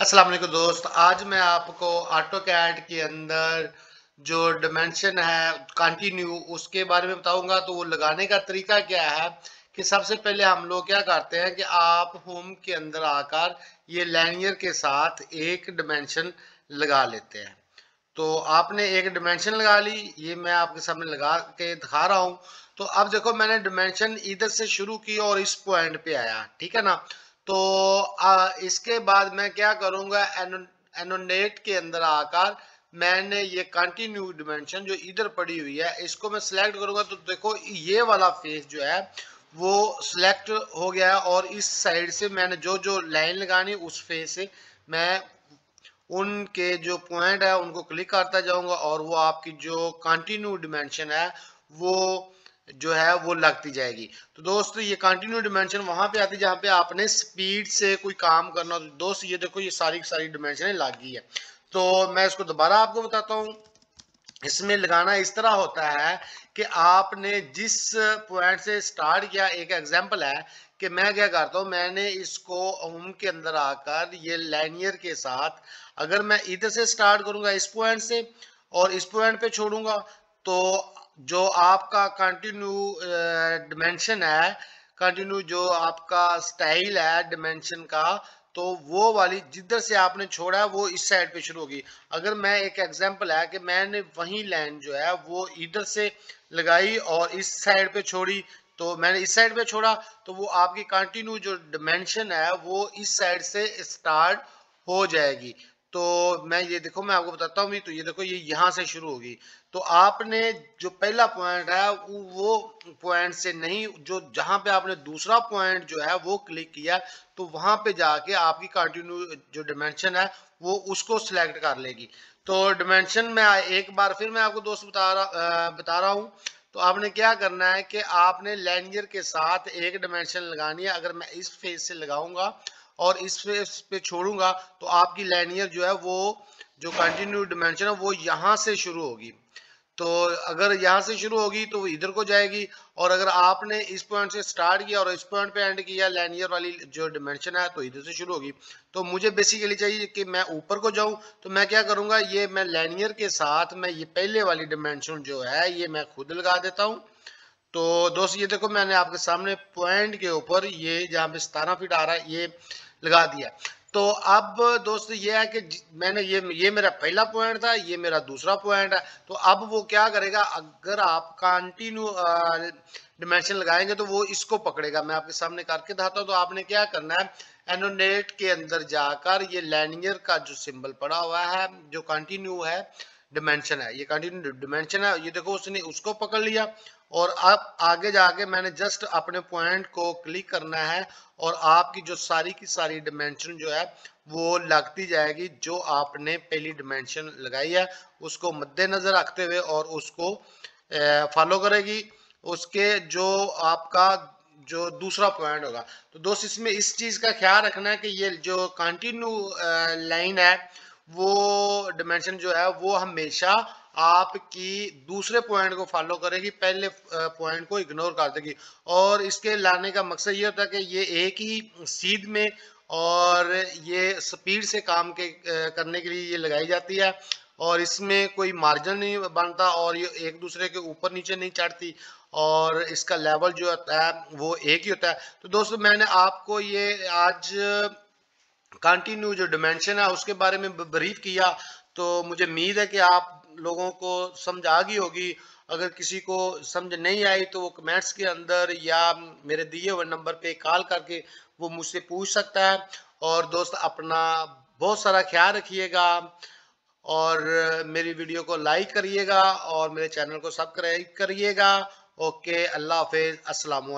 अस्सलाम वालेकुम दोस्त, आज मैं आपको ऑटो कैड के अंदर जो डिमेंशन है कंटिन्यू उसके बारे में बताऊँगा तो वो लगाने का तरीका क्या है कि सबसे पहले हम लोग क्या करते हैं कि आप होम के अंदर आकर ये लैनियर के साथ एक डिमेंशन लगा लेते हैं। तो आपने एक डिमेंशन लगा ली, ये मैं आपके सामने लगा के दिखा रहा हूँ। तो अब देखो, मैंने डिमेंशन इधर से शुरू की और इस पॉइंट पे आया, ठीक है ना? तो आ, इसके बाद मैं क्या करूँगा? एनोनेट के अंदर आकर मैंने ये कंटिन्यू डिमेंशन जो इधर पड़ी हुई है इसको मैं सिलेक्ट करूँगा। तो देखो ये वाला फेस जो है वो सिलेक्ट हो गया और इस साइड से मैंने जो जो लाइन लगानी उस फेस से मैं उनके जो पॉइंट है उनको क्लिक करता जाऊँगा और वो आपकी जो कंटिन्यू डिमेंशन है वो जो है वो लगती जाएगी। तो दोस्तों, ये कंटिन्यू डिमेंशन वहाँ पे आती है जहाँ पे आपने स्पीड से कोई काम करना दोस्त, ये देखो, ये सारी सारी डिमेंशन लग गई है। तो मैं इसको दोबारा आपको बताता हूँ। इसमें लगाना इस तरह होता है कि आपने जिस पॉइंट से स्टार्ट किया, एक एग्जांपल है कि मैं क्या करता हूँ, मैंने इसको होम के अंदर आकर ये लाइनियर के साथ अगर मैं इधर से स्टार्ट करूँगा इस पॉइंट से और इस पॉइंट पे छोड़ूँगा तो जो आपका कंटिन्यू डिमेंशन है कंटिन्यू जो आपका स्टाइल है डिमेंशन का तो वो वाली जिधर से आपने छोड़ा है, वो इस साइड पे शुरू होगी। अगर मैं एक एग्जांपल है कि मैंने वही लाइन जो है, वो इधर से लगाई और इस साइड पे छोड़ी तो मैंने इस साइड पे छोड़ा तो वो आपकी कंटिन्यू जो डिमेंशन है, वो इस साइड से स्टार्ट हो जाएगी। तो मैं ये देखो, मैं आपको बताता हूँ तो ये देखो, ये यहाँ से शुरू होगी। तो आपने जो पहला पॉइंट है वो पॉइंट से नहीं, जो जहाँ पे आपने दूसरा पॉइंट जो है, वो क्लिक किया तो वहाँ पे जाके आपकी कंटिन्यू जो डिमेंशन है, वो उसको सिलेक्ट कर लेगी। तो डिमेंशन में एक बार फिर मैं आपको दोस्त बता रहा बता रहा हूँ तो आपने क्या करना है कि आपने लैंडियर के साथ एक डिमेंशन लगानी है। अगर मैं इस फ़ेज़ से लगाऊँगा और इस पे इस पे छोड़ूँगा तो आपकी लाइनियर जो है वो, जो कंटिन्यू डिमेंशन है वो यहाँ से शुरू होगी। तो अगर यहाँ से शुरू होगी तो इधर को जाएगी, और अगर आपने इस पॉइंट से स्टार्ट किया और इस पॉइंट पे एंड किया लाइनियर वाली जो डिमेंशन है तो इधर से शुरू होगी। तो मुझे बेसिकली चाहिए कि मैं ऊपर को जाऊँ तो मैं क्या करूँगा, ये मैं लाइनियर के साथ मैं ये पहले वाली डिमेंशन जो है, ये मैं खुद लगा देता हूँ। तो दोस्त, ये देखो मैंने आपके सामने पॉइंट के ऊपर ये जहाँ पे सतारह फीट आ रहा है, ये लगा दिया। तो अब दोस्तों ये है कि मैंने ये ये मेरा पहला पॉइंट था, ये मेरा दूसरा पॉइंट है। तो अब वो क्या करेगा? अगर आप कंटिन्यू डिमेंशन लगाएँगे तो वो इसको पकड़ेगा। मैं आपके सामने करके दिखाता हूँ। तो आपने क्या करना है? एनोनेट के अंदर जाकर ये लैनियर का जो सिंबल पड़ा हुआ है, जो कंटिन्यू है डिमेंशन है। ये कंटिन्यू डिमेंशन है। ये देखो, उसने उसको पकड़ लिया। और अब आगे जाके मैंने जस्ट अपने पॉइंट को क्लिक करना है और आपकी जो सारी की सारी डिमेंशन जो है, वो लगती जाएगी जो आपने पहली डिमेंशन लगाई है। उसको मद्देनजर रखते हुए और उसको फॉलो करेगी। उसके जो आपका जो दूसरा पॉइंट होगा। तो दोस्त, इसमें इस चीज़ का ख्याल रखना है कि ये जो कंटिन्यू लाइन है वो डिमेंशन जो है, वो हमेशा आपकी दूसरे पॉइंट को फॉलो करेगी, पहले पॉइंट को इग्नोर कर देगी। और इसके लाने का मकसद ये होता है कि ये एक ही सीध में और ये स्पीड से काम के करने के लिए ये लगाई जाती है और इसमें कोई मार्जिन नहीं बनता और ये एक दूसरे के ऊपर नीचे नहीं चढ़ती और इसका लेवल जो होता है, वो एक ही होता है। तो दोस्तों, मैंने आपको ये आज कंटिन्यू जो डिमेंशन है, उसके बारे में ब्रीफ किया तो मुझे उम्मीद है कि आप लोगों को समझ आ गई होगी। अगर किसी को समझ नहीं आई तो वो कमेंट्स के अंदर या मेरे दिए हुए नंबर पे कॉल करके वो मुझसे पूछ सकता है। और दोस्त, अपना बहुत सारा ख्याल रखिएगा और मेरी वीडियो को लाइक करिएगा और मेरे चैनल को सब्सक्राइब करिएगा। ओके अल्लाह हाफिज़ अस्सलाम